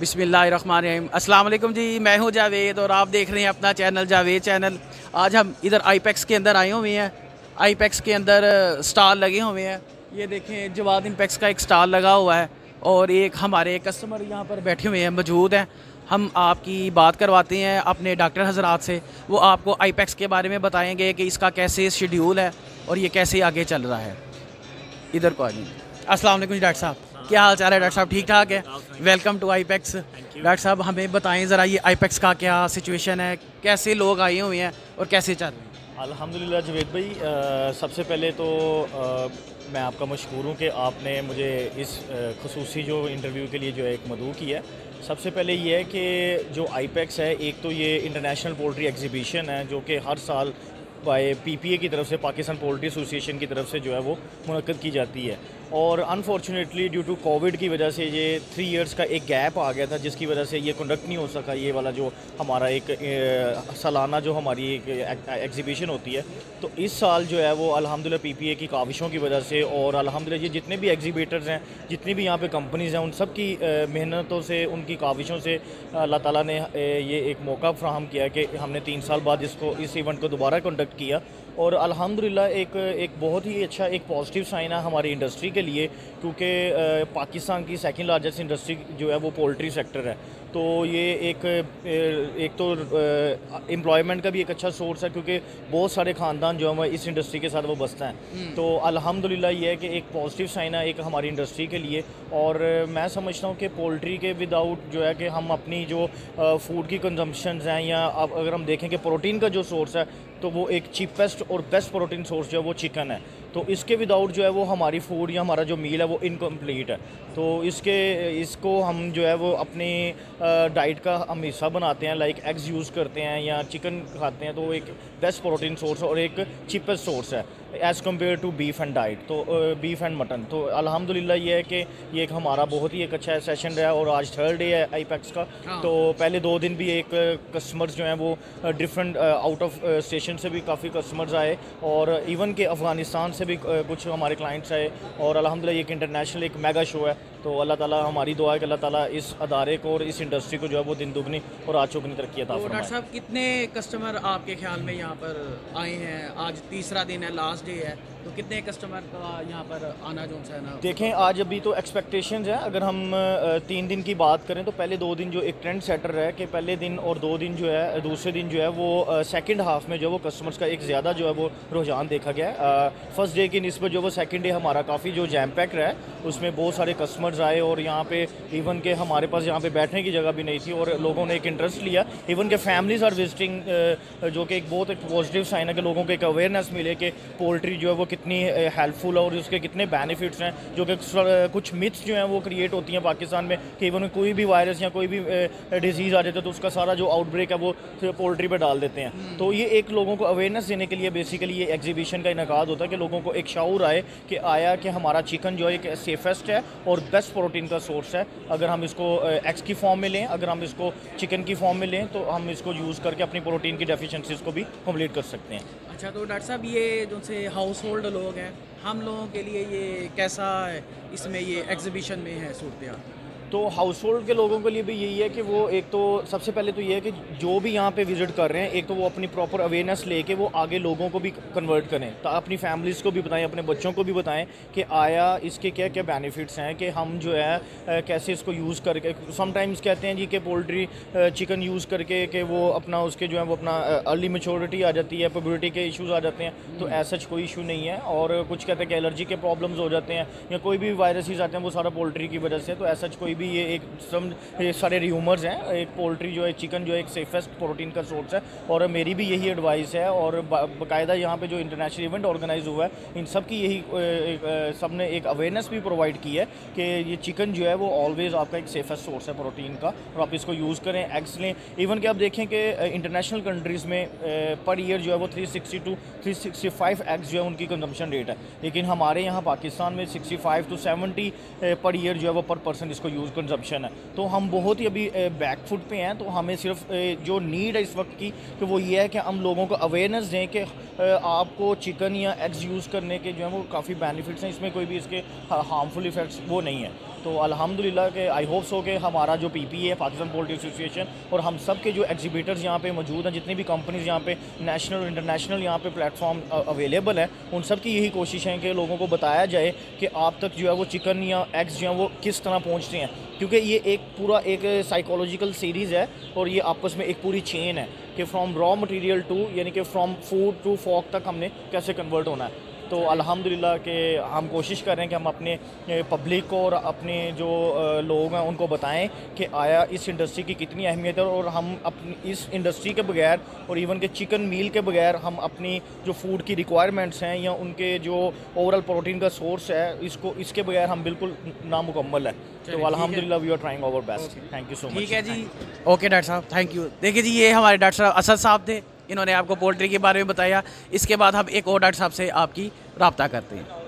बिसमीम अस्सलाम जी, मैं हूँ जावेद और आप देख रहे हैं अपना चैनल जावेद चैनल। आज हम इधर आईपेक्स के अंदर आए हुए हैं। आईपेक्स के अंदर स्टॉल लगे हुए हैं। ये देखें, जवाद इम्पेक्स का एक स्टॉल लगा हुआ है और एक हमारे कस्टमर यहाँ पर बैठे हुए हैं, मौजूद हैं। हम आपकी बात करवाते हैं अपने डॉक्टर हजरात से। वो आपको आईपेक्स के बारे में बताएँगे कि इसका कैसे शेड्यूल है और ये कैसे आगे चल रहा है। इधर को आ जाइए। वालेकुम जी, डॉक्टर साहब। क्या हाल चाल है डॉक्टर साहब? ठीक ठाक है? वेलकम टू आईपेक्स डॉक्टर साहब हमें बताएँ ज़रा ये आईपेक्स का क्या सिचुएशन है कैसे लोग आए हुए हैं और कैसे चल रहे हैं? अल्हम्दुलिल्लाह जवेद भाई आ, सबसे पहले तो आ, मैं आपका मशहूर हूँ कि आपने मुझे इस खसूसी जो इंटरव्यू के लिए जो है एक मदू किया है। सबसे पहले ये है कि जो आईपेक्स है एक तो ये इंटरनेशनल पोल्ट्री एग्जीबिशन है जो कि हर साल बाय पीपीए की तरफ़ से पाकिस्तान पोल्ट्री एसोसिएशन की तरफ़ से जो है वो मुनद की जाती है। और अनफॉर्चुनेटली ड्यू टू कोविड की वजह से ये थ्री इयर्स का एक गैप आ गया था, जिसकी वजह से ये कंडक्ट नहीं हो सका, ये वाला जो हमारा एक सालाना जो हमारी एक एग्जीबिशन होती है। तो इस साल जो है वो अल्हम्दुलिल्लाह पीपीए की काविशों की वजह से और अलहमदिल्ला ये जितने भी एग्जीबिटर्स हैं, जितनी भी यहाँ पे कंपनीज़ हैं, उन सब की मेहनतों से, उनकी काविशों से, अल्लाह ताला ने ये एक मौका फ्राहम किया कि हमने तीन साल बाद इसको, इस इवेंट को दोबारा कंडक्ट किया। और अल्हम्दुलिल्लाह एक एक बहुत ही अच्छा एक पॉजिटिव साइन है हमारी इंडस्ट्री के लिए क्योंकि पाकिस्तान की सेकंड लार्जेस्ट इंडस्ट्री जो है वो पोल्ट्री सेक्टर है तो ये एक एक तो एम्प्लॉयमेंट का भी एक अच्छा सोर्स है क्योंकि बहुत सारे ख़ानदान जो है इस इंडस्ट्री के साथ वो बसते हैं हम्म। तो अल्हम्दुलिल्लाह ये है कि एक पॉजिटिव साइन है एक हमारी इंडस्ट्री के लिए और मैं समझता हूँ कि पोल्ट्री के विदाउट जो है कि हम अपनी जो फ़ूड की कंजम्पशन हैं या अब अगर हम देखें कि प्रोटीन का जो सोर्स है तो वो एक चीपेस्ट और बेस्ट प्रोटीन सोर्स जो है वो चिकन है। तो इसके विदाउट जो है वो हमारी फ़ूड या हमारा जो मील है वो इनकम्प्लीट है। तो इसके, इसको हम जो है वो अपनी डाइट का हम हिस्सा बनाते हैं लाइक एग्स यूज़ करते हैं या चिकन खाते हैं तो एक बेस्ट प्रोटीन सोर्स और एक चीपेस्ट सोर्स है। As compare to beef and diet तो बीफ एंड मटन तो अलहमदिल्ला ये है कि ये एक हमारा बहुत ही एक अच्छा सेशन रहा और आज थर्ड डे है आईपैक्स का। हाँ। तो पहले दो दिन भी एक कस्टमर्स जो हैं वो डिफरेंट आउट ऑफ़ स्टेशन से भी काफ़ी कस्टमर्स आए और इवन के अफ़गानिस्तान से भी कुछ हमारे क्लाइंट्स आए और अलहमदिल्ला एक इंटरनेशनल एक मेगा शो है। तो अल्लाह ताला हमारी दुआ है कि अल्लाह ताला इस अदारे को और इस इंडस्ट्री को जो है वो दिन दुगनी और आज चौगनी तरक्की अता तो डॉक्टर साहब कितने कस्टमर आपके ख्याल में यहाँ पर आए हैं? आज तीसरा दिन है लास्ट डे है तो कितने कस्टमर का यहाँ पर आना जो है ना? देखें आज अभी तो एक्सपेक्टेशंस हैं। अगर हम तीन दिन की बात करें तो पहले दो दिन जो एक ट्रेंड सेटर है कि पहले दिन और दो दिन जो है दूसरे दिन जो है वो सेकंड हाफ़ में जो है वो कस्टमर्स का एक ज़्यादा जो है वो रुझान देखा गया फ़र्स्ट डे की नस्बत जो वो सेकेंड डे हमारा काफ़ी जो जैम पैक रहा है उसमें बहुत सारे कस्टमर्स आए और यहाँ पे इवन के हमारे पास यहाँ पे बैठने की जगह भी नहीं थी और लोगों ने एक इंटरेस्ट लिया इवन के फैमिलीज़ आर विजिटिंग जो कि एक बहुत एक पॉजिटिव साइन है कि लोगों को एक अवेयरनेस मिले कि पोल्ट्री जो है वो कितनी हेल्पफुल है और उसके कितने बेनिफिट्स हैं जो कि कुछ मिथ्स जो हैं वो क्रिएट होती हैं पाकिस्तान में कि इवन कोई भी वायरस या कोई भी डिज़ीज़ आ जाता है तो उसका सारा जो आउटब्रेक है वो पोल्ट्री पर डाल देते हैं हम्म। तो ये एक लोगों को अवेयरनेस देने के लिए बेसिकली ये एग्जीबिशन का इनका होता है कि लोगों को एक शाऊर आए कि आया कि हमारा चिकन जो है एक सेफेस्ट है और बेस्ट प्रोटीन का सोर्स है। अगर हम इसको एग्स की फॉर्म में लें, अगर हम इसको चिकन की फॉर्म में लें तो हम इसको यूज़ करके अपनी प्रोटीन की डेफिशिएंसीज को भी कंप्लीट कर सकते हैं। अच्छा तो डॉक्टर साहब, ये जो से हाउस होल्ड लोग हैं, हम लोगों के लिए ये कैसा इसमें ये एग्जीबिशन में है, सूरत तो हाउस होल्ड के लोगों के लिए भी यही है कि वो एक तो सबसे पहले तो ये है कि जो भी यहाँ पे विज़िट कर रहे हैं एक तो वो अपनी प्रॉपर अवेयरनेस लेके वो आगे लोगों को भी कन्वर्ट करें। तो अपनी फैमिलीज़ को भी बताएँ अपने बच्चों को भी बताएँ कि आया इसके क्या क्या बेनिफिट्स हैं कि हम जो है कैसे इसको यूज़ करके समटाइम्स कहते हैं जी कि पोल्ट्री चिकन यूज़ करके कि वो अपना उसके जो है वो अपना अर्ली मेचोरिटी आ जाती है पब्लिटी के इशूज़ आ जाते हैं तो ऐसा कोई इशू नहीं है। और कुछ कहते हैं कि एलर्जी के प्रॉब्लम्स हो जाते हैं या कोई भी वायरसेस आते हैं वो सारा पोल्ट्री की वजह से तो ऐसा कोई भी ये एक सम ये सारे र्यूमर्स हैं। एक पोल्ट्री जो है चिकन जो है, एक सेफेस्ट प्रोटीन का सोर्स है। और मेरी भी यही एडवाइस है और बाकायदा यहाँ पे जो इंटरनेशनल इवेंट ऑर्गेनाइज हुआ है, इन सब की यही सबने एक अवेयरनेस भी प्रोवाइड की है कि ये चिकन जो है, वो ऑलवेज़ आपका एक सेफेस्ट सोर्स है प्रोटीन का। और आप इसको यूज़ करें एग्स लें। इवन कि आप देखें कि इंटरनेशनल कंट्रीज़ में पर ईयर जो है, वो थ्री सिक्सटी टू एग्स जो है, उनकी कंजम्पशन रेट है। लेकिन हमारे यहाँ पाकिस्तान में सिक्सटी फाइव टू सेवेंटी पर ईयर जो है, वो पर पर्सन इसको यूज़ कंजम्पशन है। तो हम बहुत ही अभी बैक फुट पे हैं तो हमें सिर्फ़ जो नीड है इस वक्त की कि वो ये है कि हम लोगों को अवेयरनेस दें कि आपको चिकन या एग्स यूज़ करने के जो है वो काफ़ी बेनिफिट्स हैं। इसमें कोई भी इसके हार्मफुल इफ़ेक्ट्स वो नहीं है। तो अल्हम्दुलिल्लाह के आई होप सो कि हमारा जो पीपी है पाकिस्तान पोल्ट्री एसोसिएशन और हम सब के जो एग्जीबिटर्स यहाँ पे मौजूद हैं, जितनी भी कंपनीज़ यहाँ पे नेशनल और इंटरनेशनल यहाँ पे प्लेटफॉर्म अवेलेबल है, उन सब की यही कोशिश है कि लोगों को बताया जाए कि आप तक जो है वो चिकन या एग्स जो हैं वो किस तरह पहुँचते हैं। क्योंकि ये एक पूरा एक साइकोलॉजिकल सीरीज़ है, और ये आपस में एक पूरी चेन है कि फ्रॉम रॉ मटेरियल टू यानी कि फ्रॉम फ़ूड टू फॉक तक हमने कैसे कन्वर्ट होना है। तो अल्हम्दुलिल्लाह के हम कोशिश कर रहे हैं कि हम अपने पब्लिक को और अपने जो लोग हैं उनको बताएँ कि आया इस इंडस्ट्री की कितनी अहमियत है और हम अपनी इस इंडस्ट्री के बगैर और इवन के चिकन मील के बगैर हम अपनी जो फ़ूड की रिक्वायरमेंट्स हैं या उनके जो ओवरऑल प्रोटीन का सोर्स है इसको इसके बगैर हम बिल्कुल नामुकम्मल है। तो। अल्हम्दुलिल्लाह we are trying our best thank you so much ठीक है जी। ओके डॉक्टर साहब थैंक यू देखिए जी ये हमारे डॉक्टर साहब असद साहब थे। इन्होंने आपको पोल्ट्री के बारे में बताया। इसके बाद हम एक और डॉक्टर साहब से आपकी रबता करते हैं।